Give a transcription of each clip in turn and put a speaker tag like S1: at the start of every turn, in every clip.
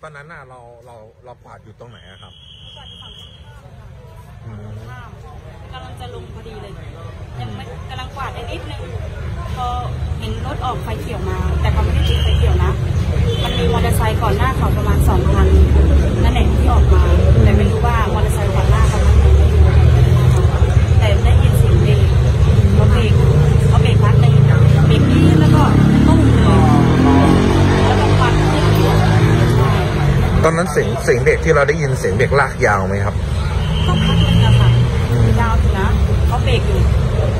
S1: ตอนนั้นน่ะเราเราเราขวาดอยู่ตรงไหนอะครับอืม
S2: ข้ามกำลังจะลงพอดีเลย ยังไม่กำลังกวาดได้นิดนึงพอเห็นรถออกไฟเขียวมา แต่เขาไม่ได้ติดไฟเขียวนะ มันมีมอเตอร์ไซค์ก่อนหน้าเขาประ ตอนนั้นเสียงเสี
S1: ยงเด็กที่เราได้ยินเสียงเด็กลากยาวไหมครับ
S2: ก็พักหนึงอะค่ะยาวถึงนะเขาเบรกอยู่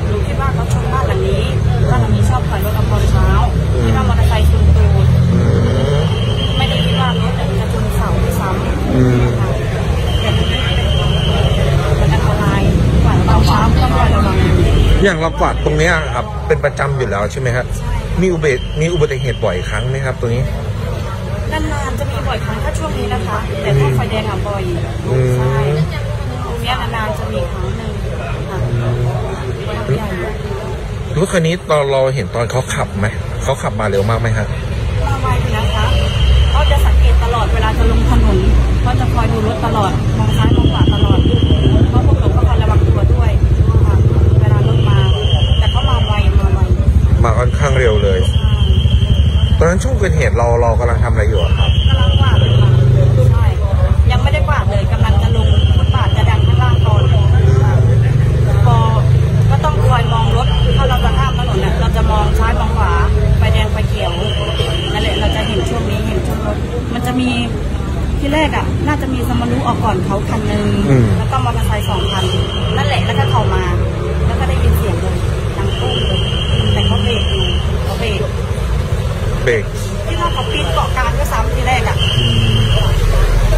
S2: หนูคิดว่าเขาชนบ้านหลังนี้บ้านหลังนี้ชอบถอยรถเอาตอนเช้าคิดว่ามอเตอร์ไซค์ชนตูดไม่ได้คิดว่ารถจะชนเสาด้วยซ้ำ
S1: อืม
S2: ค่ะแต่ทีนี้มันอันตรายกว่าตอนเช้าต้องคอยระวัง
S1: อย่างเรากวาดตรงเนี้ยครับเป็นประจำอยู่แล้วใช่ไหมครับ
S2: ใช่
S1: มีอุบัติมีอุบัติเหตุบ่อยครั้งไหมครับตรงนี้
S2: นานๆจะมีบ่อยครั้งถ้าช่วงนี้นะคะ แต่ถ้าไฟแดงอะบ่อย
S1: อืม
S2: ใช่ตรงเนี้ยนานๆจะมีครั้งหนึ่งค่ะใหญ่
S1: รถคันนี้ตอนเราเห็นตอนเขาขับไหมเขาขับมาเร็วมากไหมฮะ
S2: มาไวอยู่นะคะเขาจะสังเกตตลอดเวลาจะลงถนนเขาจะคอยดูรถตลอดมองซ้ายมองขวาตลอด เพราะพวกหนูก็คอยระวังตัวด้วยค่ะเวลารถมา แต่เขามาไวมาไว
S1: มาค่อนข้างเร็วเลย
S2: ใช่
S1: ต อนนั้นช่วงเกิดเหตุเราเรากำลังทำอะไรอยู่อะครับ
S2: กำลังกวาดเลยค่ะใช่ยังไม่ได้กวาดเลยกำลังจะลงฟุตบาทจะดันข้างล่างก่อนค่ะพอก็ต้องคอยมองรถถ้าเราจะข้ามถนนเนี่ยเราจะมองซ้ายมองขวาไฟแดงไฟเขียวนั่นแหละเราจะเห็นช่วงนี้เห็นช่วงรถมันจะมีที่แรกอะ น่าจะมีสมารุออกก่อนเขาคันหนึ่ง
S1: อืม
S2: แล้วก็มอเตอร์ไซค์สองคันนั่นแหละแล้วก็เข้ามา แล้วก็ได้ยินเสียงเลยดังตุ้มเลย แต่เขาเบรกอยู่เขาเบรก
S1: เบรก
S2: ที่ว่าเขาปีนเกาะกลางด้วยซ้ำทีแรกอะ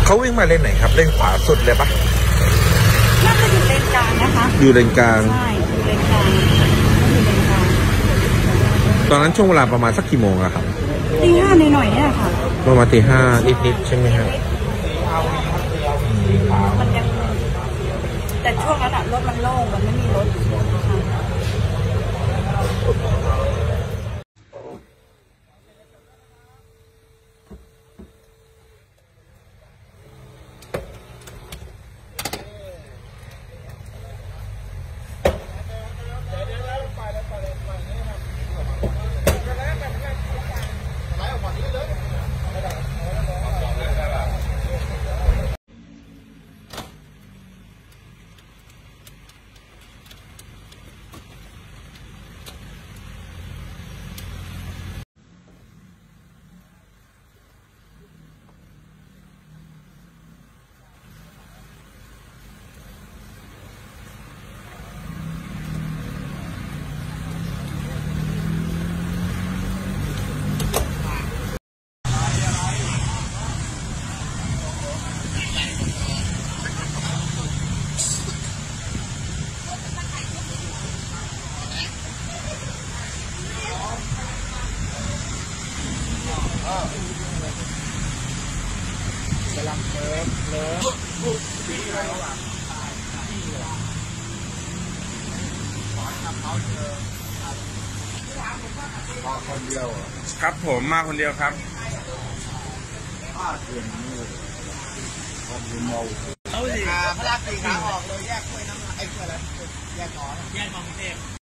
S1: เขาวิ่งมาเลนไหนครับเลนขวาสุดเลยปะ
S2: น่าจะอยู่เลนกลางนะคะ
S1: อยู่เลนกลาง
S2: ใช่อยู่เลนกลางอยู่เลนกลาง
S1: ตอนนั้นช่วงเวลาประมาณสักกี่โมงอะครับ
S2: ตีห้าหน่อยๆเนี่ยค่ะ
S1: ประมาณตีห้านิดๆใช่ไหมฮะ
S2: มันยังแต่ช่วงนั้นอะรถมันโล่งมันไม่มีรถ กำลังเลิฟเลิฟรวะที่มา
S3: คนเดียวครับผมมาคนเดียวครับ
S1: ป้าเปลี่นมืผมด
S3: ูเมาเอาสิ
S4: พระราศีขาออกเลยแยกกล้วยน้ำไอ้เพื่ออะไรแยกหนอนแยกมองเทพ